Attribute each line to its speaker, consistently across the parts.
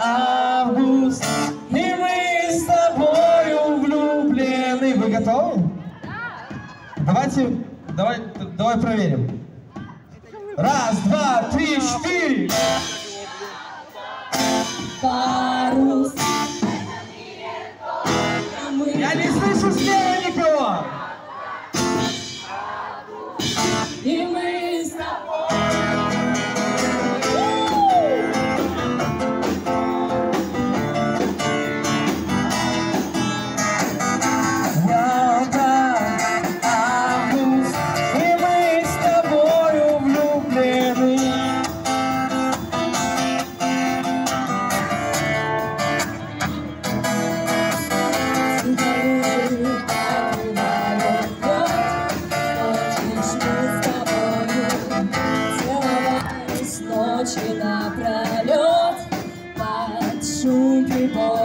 Speaker 1: август, и мы с тобою влюблены. Вы готовы? Давайте, давай, давай проверим. Раз, два, три, четыре.
Speaker 2: Парус.
Speaker 1: Я не слышу слева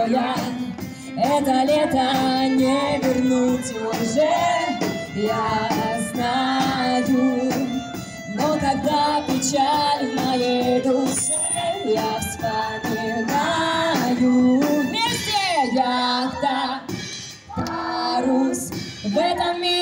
Speaker 2: я. Это лето не вернуть уже Я знаю. Но когда печаль в моей душе Я вспоминаю. Вместе я так парус в этом мире.